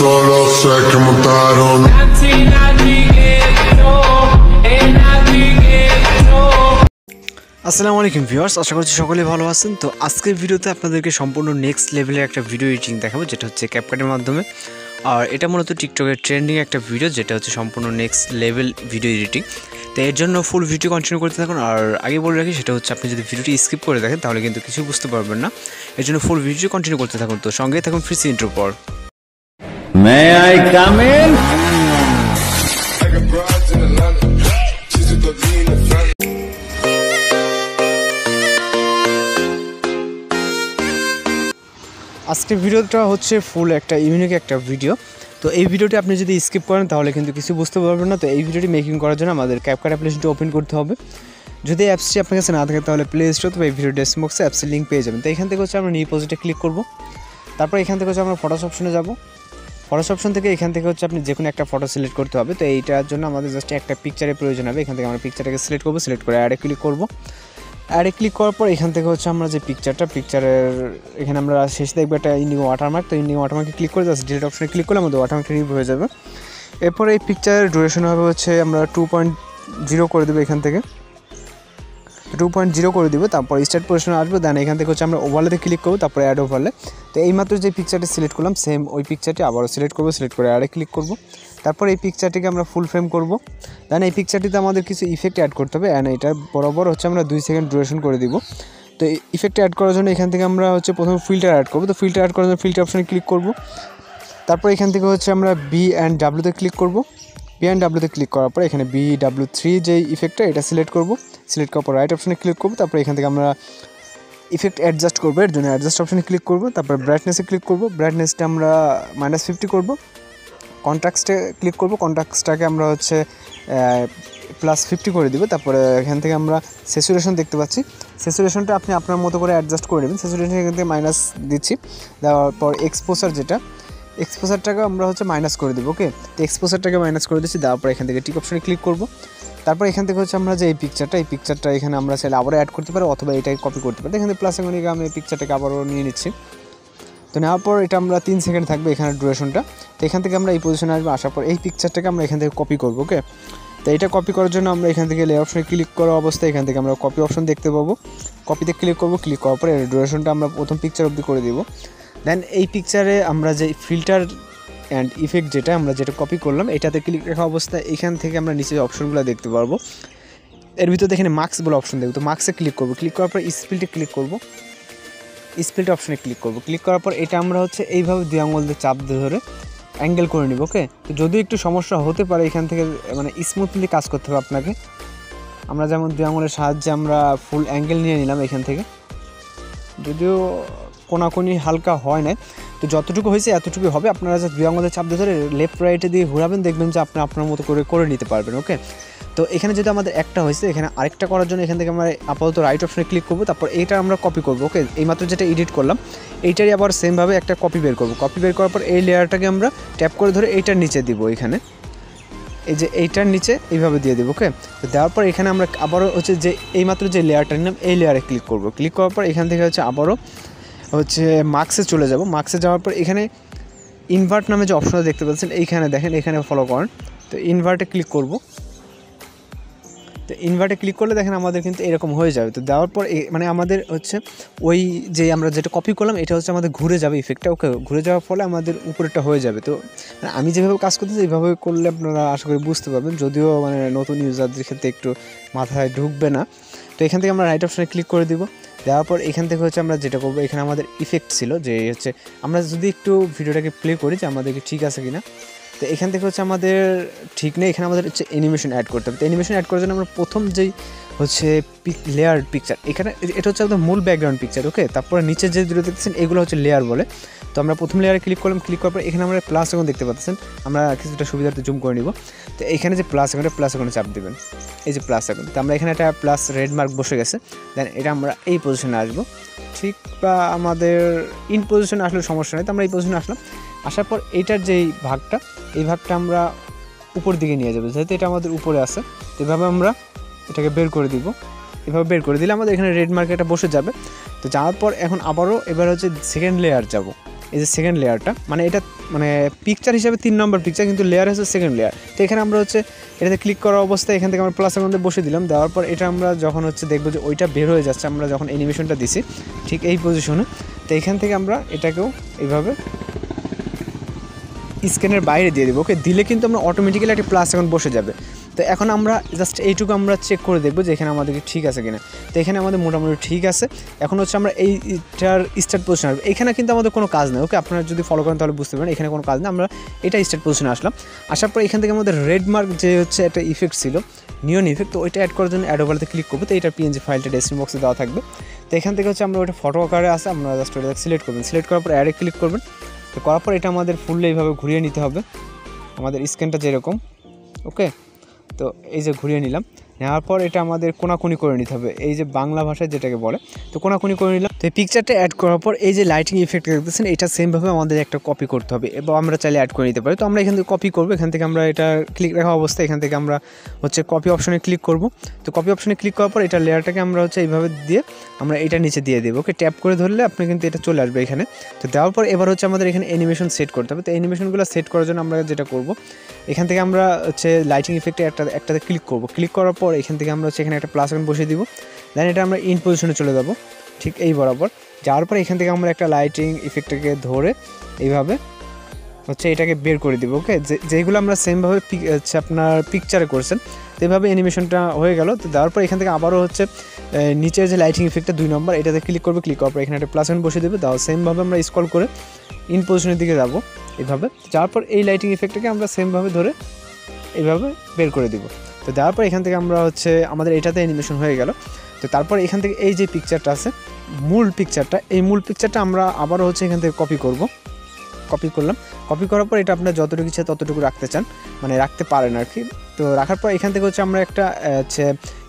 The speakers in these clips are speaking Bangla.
solo sé que montaron. আসসালামু আলাইকুম ভিউয়ার্স, আশা করছি সকলে ভালো আছেন। তো আজকের ভিডিওতে আপনাদেরকে সম্পূর্ণ নেক্সট লেভেলের একটা ভিডিও এডিটিং দেখাবো, যেটা হচ্ছে ক্যাপকাটের মাধ্যমে। আর এটা মূলত টিকটকের ট্রেন্ডিং একটা ভিডিও যেটা হচ্ছে সম্পূর্ণ নেক্সট লেভেল ভিডিও এডিটিং তো এর জন্য ফুল ভিডিও কন্টিনিউ করতে থাকুন, আর আগে বলে রাখি, সেটা হচ্ছে আপনি যদি ভিডিওটি স্কিপ করে দেখেন, তাহলে কিন্তু কিছু বুঝতে পারবেন না। এর জন্য ফুল ভিডিও কন্টিনিউ করতে থাকুন। তো সঙ্গে থাকুন ফ্রি ইন্ট্রো পর। May I come in? আজকের ভিডিওটা হচ্ছে ফুল একটা ইউনিক একটা ভিডিও তো এই ভিডিওটি আপনি যদি স্কিপ করেন, তাহলে কিন্তু কিছু বুঝতে পারবেন না। তো এই ভিডিওটি মেকিং করার জন্য আমাদের ক্যাপকাট অ্যাপ্লিকেশনটি ওপেন করতে হবে। যদি অ্যাপসটি আপনার কাছে না থাকে, তাহলে প্লে স্টোর তো এই ভিডিও ডেসক্রিপশন অ্যাপসের লিঙ্ক পেয়ে যাবেন। তো এখান থেকে হচ্ছে আমরা নিউ পজিটে ক্লিক করব। তারপর এখান থেকে হচ্ছে আমরা ফটোস অপশনে যাব। ফটোস অপশন থেকে এখান থেকে হচ্ছে আপনি যে কোনো একটা ফটো সিলেক্ট করতে হবে। তো এইটার জন্য আমাদের জাস্ট একটা পিকচারের প্রয়োজন হবে। এখান থেকে আমরা পিকচারটাকে সিলেক্ট করব সিলেক্ট করে অ্যাডে ক্লিক করব। অ্যাডে ক্লিক করার পর এখান থেকে হচ্ছে আমরা যে পিকচারটা পিকচারের এখানে আমরা শেষ দেখব একটা ইন্ডিগো ওয়াটারমার্ক তো ইন্ডিগো ওয়াটারমার্কে ক্লিক করে জাস্ট ডিলিট অপশনে ক্লিক করলে আমাদের ওয়াটারমার্কটা রিমুভ হয়ে যাবে। এরপর এই পিকচারের ডিউরেশন হবে হচ্ছে আমরা টু পয়েন্ট জিরো করে দেবো এখান থেকে। টু পয়েন্ট জিরো করে দিব, তারপর স্টার্ট পজিশনে আসব দেন এখান থেকে হচ্ছে আমরা ওভারলেতে ক্লিক করব, তারপরে অ্যাড ওভারলে তো এইমাত্র যে পিকচারটি সিলেক্ট করলাম সেম ওই পিকচারটি আবারও সিলেক্ট করব সিলেক্ট করে অ্যাডে ক্লিক করব। তারপর এই পিকচারটিকে আমরা ফুল ফ্রেম করব। দেন এই পিকচারটিতে আমাদের কিছু ইফেক্ট অ্যাড করতে হবে অ্যান্ড এটা বরাবর হচ্ছে আমরা দুই সেকেন্ড ডিউরেশন করে দিব। তো ইফেক্ট অ্যাড করার জন্য এখান থেকে আমরা হচ্ছে প্রথমে ফিল্টার অ্যাড করব, তো ফিল্টার অ্যাড করার জন্য ফিল্টার অপশানে ক্লিক করব। তারপর এখান থেকে হচ্ছে আমরা বি অ্যান্ড ডাব্লুতে ক্লিক করব। বি অ্যান্ড ডাব্লুতে ক্লিক করার পর এখানে বি ডাব্লু থ্রি যে ইফেক্টটা এটা সিলেক্ট করব। সিলেক্ট করার পর রাইট অপশানে ক্লিক করব, তারপর এখান থেকে আমরা ইফেক্ট অ্যাডজাস্ট করব। এর জন্য অ্যাডজাস্ট অপশনে ক্লিক করব, তারপর ব্রাইটনেসে ক্লিক করব। ব্রাইটনেসটা আমরা মাইনাস ফিফটি করব। কন্ট্রাক্টসে ক্লিক করব কন্ট্রাক্টসটাকে আমরা হচ্ছে প্লাস ফিফটি করে দিব। তারপরে এখান থেকে আমরা সেচুরেশন দেখতে পাচ্ছি। সেচুরেশনটা আপনি আপনার মতো করে অ্যাডজাস্ট করে নেবেন। সেচুরেশন এখান থেকে মাইনাস দিচ্ছি। দেওয়ার পর এক্সপোসার যেটা এক্সপোসারটাকে আমরা হচ্ছে মাইনাস করে দেবো ওকে তো এক্সপোসারটাকে মাইনাস করে দিচ্ছি, দেওয়ার পর এখান থেকে টিক অপশনে ক্লিক করব। তারপর এখান থেকে হচ্ছে আমরা যে এই পিকচারটা এই পিকচারটা এখানে আমরা চাইলে আবারও অ্যাড করতে পারি অথবা এটাকে কপি করতে পারি। এখানে প্লাস এখন আমি এই পিকচারটাকে আবারও নিয়ে নিচ্ছি। তো নেওয়ার পর এটা আমরা তিন সেকেন্ড থাকবে এখানে ডিউরেশনটা তো এখান থেকে আমরা এই পজিশনে আসব, আসার পর এই পিকচারটাকে আমরা এখান থেকে কপি করব ওকে তো এটা কপি করার জন্য আমরা এখান থেকে লে অপশনে ক্লিক করা অবস্থায় এখান থেকে আমরা কপি অপশন দেখতে পাবো। কপিতে ক্লিক করব ক্লিক করার পরে ডিউরেশনটা আমরা প্রথম পিকচার অবধি করে দিব। দেন এই পিকচারে আমরা যে ফিল্টার অ্যান্ড ইফেক্ট যেটা আমরা যেটা কপি করলাম, এটাতে ক্লিক রাখা অবস্থায় এখান থেকে আমরা নিচে অপশনগুলো দেখতে পারব। এর ভিতরে এখানে মার্কস বলে অপশন দেখব তো মার্কসে ক্লিক করব। ক্লিক করার পর স্পিলটে ক্লিক করব। স্পিড অপশনে ক্লিক করব। ক্লিক করার পর এটা আমরা হচ্ছে এইভাবে দুই আঙুল দিয়ে চাপ ধরে অ্যাঙ্গেল করে নিব ওকে তো যদিও একটু সমস্যা হতে পারে এখান থেকে মানে স্মুথলি কাজ করতে হবে আপনাকে। আমরা যেমন দুই আঙুলের সাহায্যে আমরা ফুল অ্যাঙ্গেল নিয়ে নিলাম এখান থেকে। যদিও কোনাকুনি হালকা হয় না তো যতটুকু হয়েছে এতটুকু হবে। আপনারা যে দুই আঙুলের চাপ ধরে লেফট রাইটে দিয়ে ঘোরাবেন, দেখবেন যে আপনি আপনার মতো করে করে নিতে পারবেন ওকে তো এখানে যদি আমাদের একটা হয়েছে, এখানে আরেকটা করার জন্য এখান থেকে আমরা আপাতত রাইট অপশনে ক্লিক করব, তারপর এইটা আমরা কপি করব ওকে এইমাত্র যেটা এডিট করলাম, এইটারই আবার সেমভাবে একটা কপি বের করব। কপি বের করার পর এই লেয়ারটাকে আমরা ট্যাপ করে ধরে এইটার নিচে দিব এখানে। এই যে এইটার নিচে এইভাবে দিয়ে দেবো ওকে তো দেওয়ার পর এখানে আমরা আবারও হচ্ছে যে এইমাত্র যে লেয়ারটা নিলাম, এই লেয়ারে ক্লিক করব। ক্লিক করার পর এখান থেকে হচ্ছে আবারও হচ্ছে মার্কসে চলে যাব। মার্কসে যাওয়ার পর এখানে ইনভার্ট নামে যে অপশনটা দেখতে পাচ্ছেন, এইখানে দেখেন, এখানে ফলো করেন। তো ইনভার্টে ক্লিক করব। তো ইনভার্টে ক্লিক করলে দেখেন আমাদের কিন্তু এরকম হয়ে যাবে। তো দেওয়ার পর মানে আমাদের হচ্ছে ওই যে আমরা যেটা কপি করলাম, এটা হচ্ছে আমাদের ঘুরে যাবে ইফেক্টটা ওকে, ঘুরে যাওয়ার ফলে আমাদের উপরেরটা হয়ে যাবে। তো মানে আমি যেভাবে কাজ করতেছি, এইভাবে করলে আপনারা আশা করি বুঝতে পারবেন। যদিও মানে নতুন ইউজারদের ক্ষেত্রে একটু মাথায় ঢুকবে না। তো এখান থেকে আমরা রাইট অপশনে ক্লিক করে দিব। দেওয়ার পর এখান থেকে হচ্ছে আমরা যেটা করব, এখানে আমাদের ইফেক্ট ছিল যে হচ্ছে আমরা যদি একটু ভিডিওটাকে প্লে করি যে আমাদেরকে ঠিক আছে কিনা। তো এখান থেকে হচ্ছে আমাদের ঠিক নেই, এখানে আমাদের হচ্ছে অ্যানিমেশন অ্যাড করতে হবে। তো অ্যানিমেশন অ্যাড করার জন্য আমরা প্রথম যেই হচ্ছে পিক লেয়ার পিকচার এখানে এটা হচ্ছে আমাদের মূল ব্যাকগ্রাউন্ড পিকচার ওকে তারপরে নিচে যে দুটো দেখতেছেন, এগুলো হচ্ছে লেয়ার বলে। তো আমরা প্রথম লেয়ারে ক্লিক করলাম ক্লিক করার পর এখানে আমরা প্লাস এখন দেখতে পাচ্ছেন। আমরা কিছুটা সুবিধার্থে জুম করে নিব। তো এখানে যে প্লাস এখানে প্লাস এখানে চাপ দেবেন। এই যে প্লাস এখন তো আমরা এখানে একটা প্লাস রেড মার্ক বসে গেছে। দেন এটা আমরা এই পজিশনে আসব। ঠিক বা আমাদের ইন পজিশনে আসলে সমস্যা নেই, তো আমরা এই পজিশনে আসলাম। আসার পর এইটার যেই ভাগটা, এই ভাগটা আমরা উপর দিকে নিয়ে যাব। যেহেতু এটা আমাদের উপরে আছে, তো এভাবে আমরা এটাকে বের করে দিব। এভাবে বের করে দিলে আমাদের এখানে রেড মার্কেটটা বসে যাবে। তো যাওয়ার পর এখন আবারও এবার হচ্ছে সেকেন্ড লেয়ার যাব। এই যে সেকেন্ড লেয়ারটা মানে এটা মানে পিকচার হিসাবে তিন নম্বর পিকচার কিন্তু লেয়ার হচ্ছে সেকেন্ড লেয়ার তো এখানে আমরা হচ্ছে, এটাতে ক্লিক করা অবস্থায় এখান থেকে আমরা প্লাসের মধ্যে বসে দিলাম। দেওয়ার পর এটা আমরা যখন হচ্ছে দেখব যে ওইটা বের হয়ে যাচ্ছে, আমরা যখন অ্যানিমেশনটা দিছি, ঠিক এই পজিশনে তো এখান থেকে আমরা এটাকেও এইভাবে স্ক্যানের বাইরে দিয়ে দেবো। ওকে দিলে কিন্তু আমরা অটোমেটিক্যালি একটা প্লাস এখন বসে যাবে। তো এখন আমরা জাস্ট এইটুকু আমরা চেক করে দেখব যে এখানে আমাদেরকে ঠিক আছে কিনা। তো এখানে আমাদের মোটামুটি ঠিক আছে। এখন হচ্ছে আমরা এইটার স্টার্ট পজিশন আসব। এখানে কিন্তু আমাদের কোনো কাজ নেই, ওকে? আপনারা যদি ফলো করেন তাহলে বুঝতে পারেন এখানে কোনো কাজ নেই। আমরা এটা স্টার্ট পজিশনে আসলাম। আসার পর এখান থেকে আমাদের রেড মার্ক যে হচ্ছে একটা ইফেক্ট ছিল নিয়ন ইফেক্ট তো ওইটা অ্যাড করার জন্য অ্যাড ওভারতে ক্লিক করব। তো এটা পিএনজি ফাইলটা ডেসক্রিপশন বক্সে দেওয়া থাকবে। তো এখান থেকে হচ্ছে আমরা ওটা ফটো আকারে আসে আমরা জাস্ট ওটা সিলেক্ট করবেন। সিলেক্ট করার পর অ্যাডে ক্লিক করবেন। তো করার পর এটা আমাদের ফুললি এইভাবে ঘুরিয়ে নিতে হবে। আমাদের স্ক্যানটা যেরকম, ওকে? তো এই যে ঘুরিয়ে নিলাম। নেওয়ার পর এটা আমাদের কোনাকুনি করে নিতে হবে। এই যে বাংলা ভাষায় যেটাকে বলে, তো কোনাকুনি করে নিলাম। তো এই পিকচারটা অ্যাড করার পর এই যে লাইটিং ইফেক্ট দেখতেছেন, এটা সেমভাবে আমাদের একটা কপি করতে হবে। এবং আমরা চাইলে অ্যাড করে নিতে পারি। তো আমরা এখান থেকে কপি করব। এখান থেকে আমরা এটা ক্লিক রাখা অবস্থায় এখান থেকে আমরা হচ্ছে কপি অপশনে ক্লিক করব। তো কপি অপশনে ক্লিক করার পর এটা লেয়ারটাকে আমরা হচ্ছে এইভাবে দিয়ে আমরা এটা নিচে দিয়ে দেবো। ওকে ট্যাপ করে ধরলে আপনি কিন্তু এটা চলে আসবে এখানে। তো দেওয়ার পর এবার হচ্ছে আমাদের এখানে অ্যানিমেশন সেট করতে হবে। তো অ্যানিমেশনগুলো সেট করার জন্য আমরা যেটা করব, এখান থেকে আমরা হচ্ছে লাইটিং ইফেক্টে একটা, একটাতে ক্লিক করব। ক্লিক করার পর এখান থেকে আমরা হচ্ছে এখানে একটা প্লাস এখন বসিয়ে দিব। দেন এটা আমরা ইন পজিশনে চলে যাব। ঠিক এই বরাবর। যাওয়ার পর এখান থেকে আমরা একটা লাইটিং ইফেক্টটাকে ধরে এইভাবে হচ্ছে এটাকে বের করে দিব ওকে যেগুলো আমরা সেমভাবে হচ্ছে আপনার পিকচারে করছেন তো এইভাবে অ্যানিমেশনটা হয়ে গেল। তো দেওয়ার পর এখান থেকে আবারও হচ্ছে নিচের যে লাইটিং ইফেক্টটা দুই নম্বর, এটাতে ক্লিক করবে ক্লিক করার পর এখানে একটা প্লাস ওয়ান বসে দেবে। দাও সেমভাবে আমরা স্কল করে ইন পজিশনের দিকে যাব এইভাবে। যাওয়ার পর এই লাইটিং ইফেক্টটাকে আমরা সেমভাবে ধরে এইভাবে বের করে দিব। তো দেওয়ার পর এখান থেকে আমরা হচ্ছে, আমাদের এটাতে অ্যানিমেশন হয়ে গেল। তো তারপর এখান থেকে এই যে পিকচারটা আছে মূল পিকচারটা এই মূল পিকচারটা আমরা আবারও হচ্ছে এখান থেকে কপি করব। কপি করলাম। কপি করার পর এটা আপনার যতটুকু ইচ্ছে ততটুকু রাখতে চান। মানে রাখতে পারেন আর কি। তো রাখার পর এখান থেকে হচ্ছে আমরা একটা হচ্ছে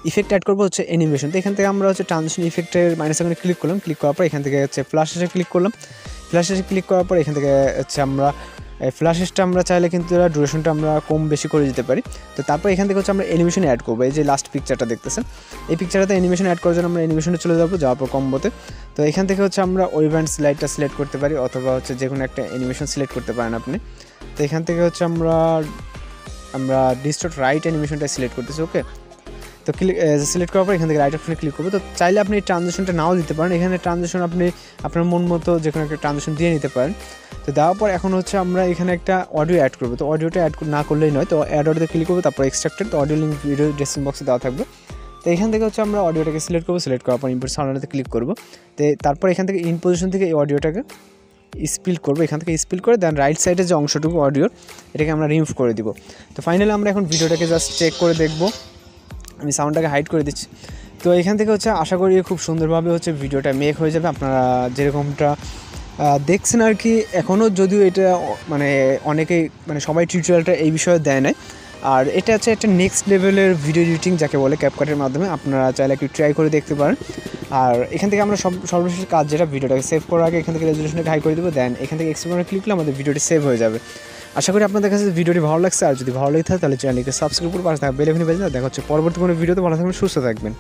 ইফেক্ট অ্যাড করব হচ্ছে অ্যানিমেশন তো এখান থেকে আমরা হচ্ছে ট্রানজিশন ইফেক্টের মাইনাস এখানে ক্লিক করলাম। ক্লিক করার পর এখান থেকে হচ্ছে ফ্ল্যাশ ক্লিক করলাম। ফ্ল্যাশ ক্লিক করার পর এখান থেকে হচ্ছে আমরা ফ্ল্যাশেসটা আমরা চাইলে কিন্তু ডুরেশনটা আমরা কম বেশি করে দিতে পারি। তো তারপর এখান থেকে হচ্ছে আমরা অ্যানিমেশন অ্যাড করব। এই যে লাস্ট পিকচারটা দেখতেছেন, এই পিকচারটাতে অ্যানিমেশন অ্যাড করার জন্য আমরা অ্যানিমেশনে চলে যাব, যাওয়ার পর কম্বোতে তো এখান থেকে হচ্ছে আমরা ওয়েভ্যান্ড স্লাইডটা সিলেক্ট করতে পারি, অথবা হচ্ছে যে কোনো একটা অ্যানিমেশন সিলেক্ট করতে পারেন আপনি। তো এখান থেকে হচ্ছে আমরা আমরা ডিস্টর্ট রাইট অ্যানিমেশনটা সিলেক্ট করতেছি ওকে তো ক্লিক সিলেক্ট করার পর এখান থেকে রাইট অপশনে ক্লিক করব। তো চাইলে আপনি এই ট্রানজেকশনটা নাও দিতে পারেন। এখানে ট্রানজেকশন আপনি আপনার মন মতো যে কোনো একটা ট্রানজেকশন দিয়ে নিতে পারেন। তো দেওয়ার পর এখন হচ্ছে আমরা এখানে একটা অডিও অ্যাড করব। তো অডিওটা অ্যাড না করলেই নয়। তো অ্যাড অডিওতে ক্লিক করব, তারপর এক্সট্রাক্টেড তো অডিও লিঙ্ক ভিডিও ডেসক্রিপশন বক্সে দেওয়া থাকবে। তো এখান থেকে হচ্ছে আমরা অডিওটাকে সিলেক্ট করব। সিলেক্ট করার পর ইম্পোর্ট সাউন্ডে ক্লিক করব। তো তারপর এখান থেকে ইন পজিশন থেকে এই অডিওটাকে স্পিল করব। এখান থেকে স্পিল করে দেন রাইট সাইডে যে অংশটুকু অডিওর এটাকে আমরা রিমুভ করে দিব। তো ফাইনালি আমরা এখন ভিডিওটাকে জাস্ট চেক করে দেখব। আমি সাউন্ডটাকে হাইড করে দিচ্ছি। তো এখান থেকে হচ্ছে আশা করি খুব সুন্দরভাবে হচ্ছে ভিডিওটা মেক হয়ে যাবে। আপনারা যেরকমটা দেখছেন আর কি এখনও যদিও এটা মানে অনেকেই মানে সবাই টিউটোরিয়ালটা এই বিষয়ে দেয় নাই। আর এটা হচ্ছে একটা নেক্সট লেভেলের ভিডিও এডিটিং যাকে বলে ক্যাপকাটের মাধ্যমে। আপনারা চাইলে একটু ট্রাই করে দেখতে পারেন। আর এখান থেকে আমরা সব, সর্বশেষ কাজ যেটা, ভিডিওটাকে সেভ করার আগে এখান থেকে রেজলিউশনটাকে হাই করে দেবো। দেন এখান থেকে এক্সপ্লোরে ক্লিক করলে আমাদের ভিডিওটি সেভ হয়ে যাবে। আশা করি আপনাদের কাছে ভিডিওটি ভালো লাগছে, আর যদি ভালো লাগে তাহলে চ্যানেলকে সাবস্ক্রাইব করে পাশে থাকা বেলে এখানে বেজে দেখা হচ্ছে পরবর্তী কোনো ভিডিওতে, ভালো থাকবেন, সুস্থ থাকবেন।